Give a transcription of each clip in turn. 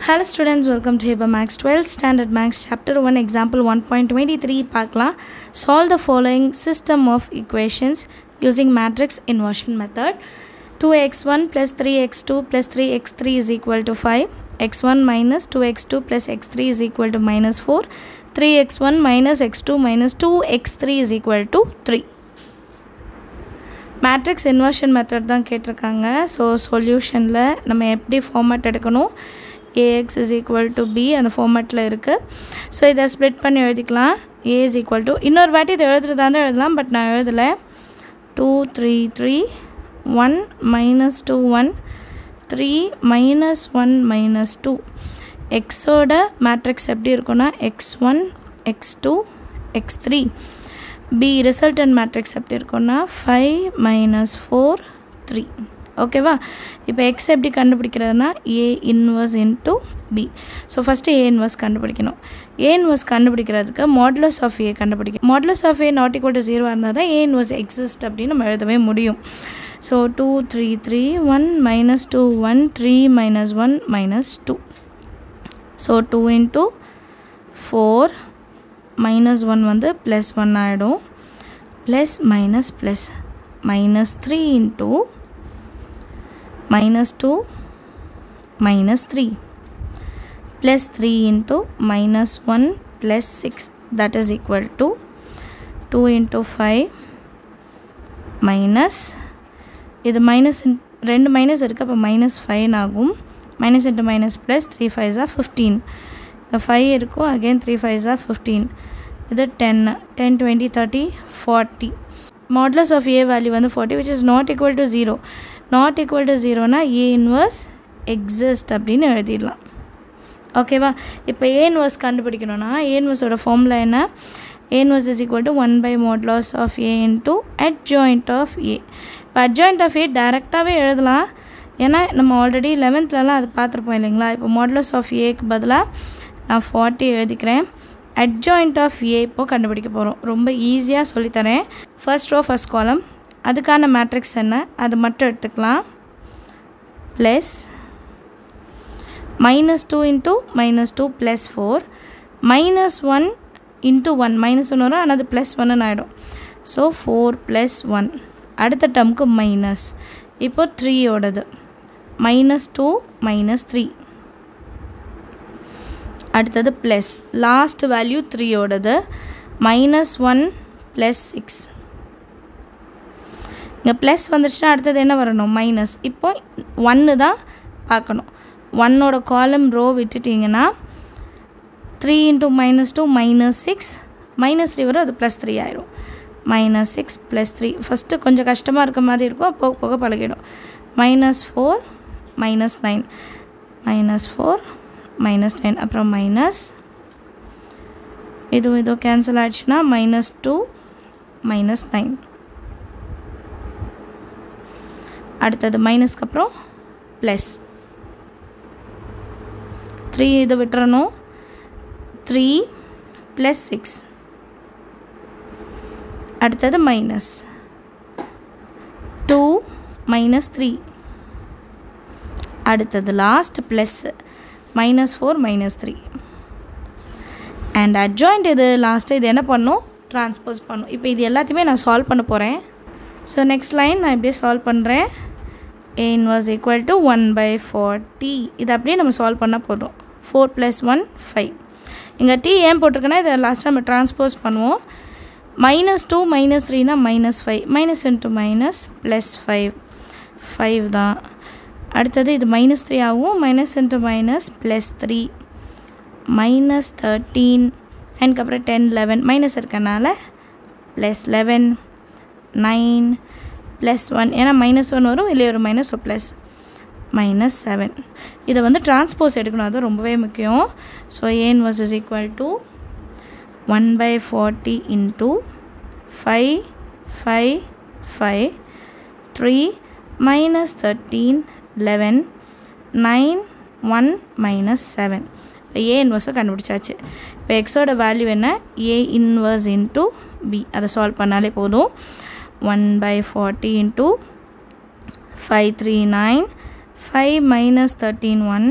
Hello students, welcome to Hiba Max 12 Standard Max Chapter 1 Example 1.23 பார்க்கலாம் Solve the following system of equations using matrix inversion method 2x1 plus 3x2 plus 3x3 is equal to 5 x1 minus 2x2 plus x3 is equal to minus 4 3x1 minus x2 minus 2x3 is equal to 3 matrix inversion method தான் கேட்டிருக்காங்க so சொல்யூஷனில் நம்ம எப்படி format எடுக்கணும் AX is equal to B அந்த ஃபார்மேட்டில் இருக்குது so இதை ஸ்ப்ளிட் பண்ணி எழுதிக்கலாம். ஏ இஸ் ஈக்குவல் டு இன்னொரு வாட்டி இதை எழுதுறதா இருந்தால் எழுதலாம் பட் நான் எழுதலை. Two three three one minus two one three minus one minus two எக்ஸோட மேட்ரிக்ஸ் எப்படி இருக்குன்னா X one X two X three B resultant matrix எப்படி இருக்குன்னா ஃபைவ் மைனஸ் ஃபோர் த்ரீ ஓகேவா? இப்போ எக்ஸ் எப்படி கண்டுபிடிக்கிறதுனா A inverse into B so first A inverse கண்டுபிடிக்கணும். A inverse கண்டுபிடிக்கிறதுக்கு மாடலஸ் ஆஃப் ஏ கண்டுபிடிக்கும் modulus of A not equal to ஜீரோவாக இருந்தால் தான் ஏ இன்வர்ஸ் எக்ஸிஸ்ட் அப்படின்னு நம்ம எழுதவே முடியும். So two three three one minus two one three minus one minus two so two into four minus one வந்து ப்ளஸ் ஒன் ஆகிடும் plus minus plus minus three into minus two minus three plus three into minus one plus six that is equal to two into five minus இது minus ரெண்டு minus இருக்குது அப்போ minus five ஆகும் minus into minus plus three ஃபைவ்ஸா fifteen இந்த five இருக்கும் again three ஃபைவ்ஸா fifteen இது ten ten twenty thirty forty modulus of a value வந்து forty which is not equal to zero not equal to ஜீரோனா A inverse exist அப்படின்னு எழுதிடலாம். ஓகேவா இப்போ A inverse கண்டுபிடிக்கணும்னா A இன்வர்ஸோட ஃபார்முலா என்ன? A inverse is equal to one by modulus of A into adjoint of A இப்போ adjoint of ஏ டேரெக்டாகவே எழுதலாம். ஏன்னா நம்ம ஆல்ரெடி லெவன்த்லலாம் அது பார்த்துருப்போம் இல்லைங்களா? இப்போ மாடலஸ் ஆஃப் ஏக்கு பதிலாக நான் ஃபார்ட்டி எழுதிக்கிறேன். அட்ஜாயிண்ட் ஆஃப் ஏ இப்போது கண்டுபிடிக்க போகிறோம் ரொம்ப ஈஸியாக சொல்லித்தரேன். ஃபர்ஸ்ட் ரோ ஃபஸ்ட் காலம் அதுக்கான மேட்ரிக்ஸ் என்ன? அது மட்டும் எடுத்துக்கலாம். Plus minus two into minus two plus four minus one into one minus one வரும் ஆனால் அது ப்ளஸ் ஒன்னு ஆகிடும் ஸோ ஃபோர் ப்ளஸ் ஒன் அடுத்த டேர்முக்கு மைனஸ் இப்போ த்ரீயோடது மைனஸ் டூ மைனஸ் த்ரீ அடுத்தது ப்ளஸ் லாஸ்ட் வேல்யூ த்ரீயோடது மைனஸ் ஒன் ப்ளஸ் சிக்ஸ் இங்கே ப்ளஸ் வந்துருச்சுன்னா அடுத்தது என்ன வரணும்? மைனஸ் இப்போ ஒன்று தான் பார்க்கணும். ஒன்னோட காலம் ரோ விட்டுட்டிங்கன்னா three into minus two minus six minus three வரும் அது ப்ளஸ் த்ரீ ஆயிரும். Minus six plus three first கொஞ்சம் கஷ்டமாக இருக்க மாதிரி இருக்கும் போக போக பழகிடும். Minus four minus nine minus four minus nine அப்புறம் மைனஸ் இது இதோ கேன்சல் ஆகிடுச்சுன்னா மைனஸ் டூ மைனஸ் நைன் அடுத்தது மைனஸ்க்கு அப்புறம் ப்ளஸ் த்ரீ இதை விட்டுறணும். த்ரீ ப்ளஸ் சிக்ஸ் அடுத்தது மைனஸ் டூ மைனஸ் த்ரீ அடுத்தது last plus minus four minus three and adjoint இது லாஸ்ட்டு இது என்ன பண்ணும்? ட்ரான்ஸ்போஸ் பண்ணும். இப்போ இது எல்லாத்தையுமே நான் சால்வ் பண்ண போகிறேன் ஸோ நெக்ஸ்ட் லைன் நான் இப்படியே சால்வ் பண்ணுறேன் A inverse equal to one by forty இது அப்படியே நம்ம சால்வ் பண்ணால் போதும். ஃபோர் ப்ளஸ் ஒன் ஃபைவ் இங்கே டி ஏன் போட்டிருக்கேன்னா இதை லாஸ்ட்டாக நம்ம ட்ரான்ஸ்போஸ் பண்ணுவோம். Minus two minus த்ரீனா minus five minus into minus plus five five தான். அடுத்தது இது மைனஸ் த்ரீ ஆகும். Minus into minus plus three minus thirteen அதுக்கப்புறம் டென் லெவன் மைனஸ் இருக்கனால plus eleven nine plus one ஏன்னா மைனஸ் ஒன் வரும் இல்லையே? ஒரு மைனஸ் ஒரு ப்ளஸ் மைனஸ் செவன் இதை வந்து டிரான்ஸ்போஸ் எடுக்கணும். அது ரொம்பவே முக்கியம். So inverse is equal to one by forty into five five five three minus thirteen eleven nine one minus seven இப்போ ஏ இன்வர்ஸை கண்டுபிடிச்சாச்சு. இப்போ எக்ஸோட வேல்யூ என்ன? ஏ இன்வர்ஸ் இன்ட்டு பி அதை சால்வ் பண்ணாலே போதும். One by forty into five three nine five minus thirteen one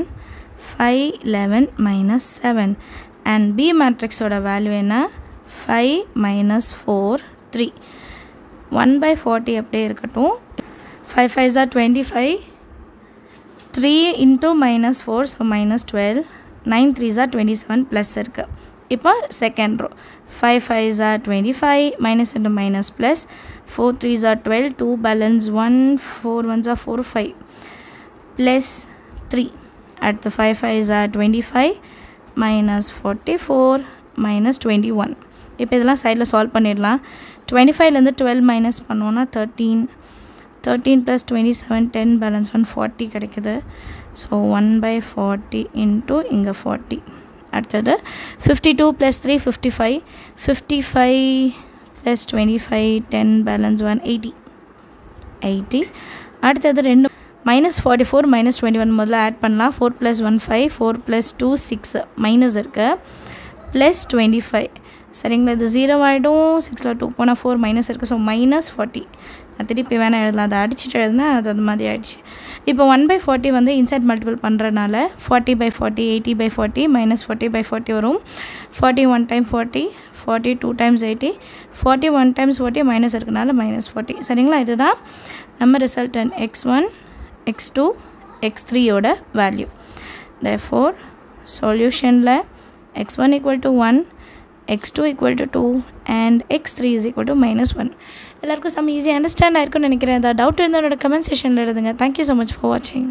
five eleven minus B and B மேட்ரிக்ஸோட value என்ன? Five minus four three one by forty அப்படியே இருக்கட்டும். Five five jar twenty five three into minus four so minus twelve nine three jar twenty seven plus இருக்குது இப்போ second row five five jar twenty five minus into minus plus four three or twelve two balance one four ones or four five plus three அடுத்து five five or twenty five minus forty four minus twenty one இப்போ இதெல்லாம் சைடில் solve பண்ணிடலாம். Twenty ஃபைவ்லேருந்து twelve minus பண்ணோன்னா thirteen thirteen plus twenty seven ten balance one forty கிடைக்குது. So one by forty into இங்கே forty அடுத்தது fifty two plus three fifty five fifty five plus twenty five ten balance one eighty eighty அடுத்தது ரெண்டு minus forty four minus twenty one முதல்ல add பண்ணலாம். Four plus one five four plus two six minus இருக்குது plus twenty five சரிங்களா? இது zero ஆகிடும் சிக்ஸில் two போனால் ஃபோர் மைனஸ் இருக்குது ஸோ மைனஸ் ஃபார்ட்டி நான் திருப்பி வேணால் எழுதலாம். அதை அடிச்சுட்டு எழுதுனா அது அது மாதிரி ஆகிடுச்சு இப்போ ஒன் பை ஃபார்ட்டி வந்து இன்சைட் மல்டிபிள் பண்ணுறனால forty by forty eighty by forty minus forty by forty வரும். Forty one time forty forty two times eighty forty one times forty minus இருக்கனால மைனஸ் ஃபார்ட்டி சரிங்களா? இதுதான் நம்ம resultant X one X two X த்ரீயோட value for சொல்யூஷனில் X one equal to one X two equal to two and X three is equal to minus one எல்லாருக்கும் some ஈஸியாக understand ஆயிருக்கும்னு நினைக்கிறேன். ஏதாவது டவுட் இருந்தால் என்னோட கமெண்ட் செஷனில் எழுதுங்க. தேங்க்யூ ஸோ மச் ஃபார் வாட்சிங்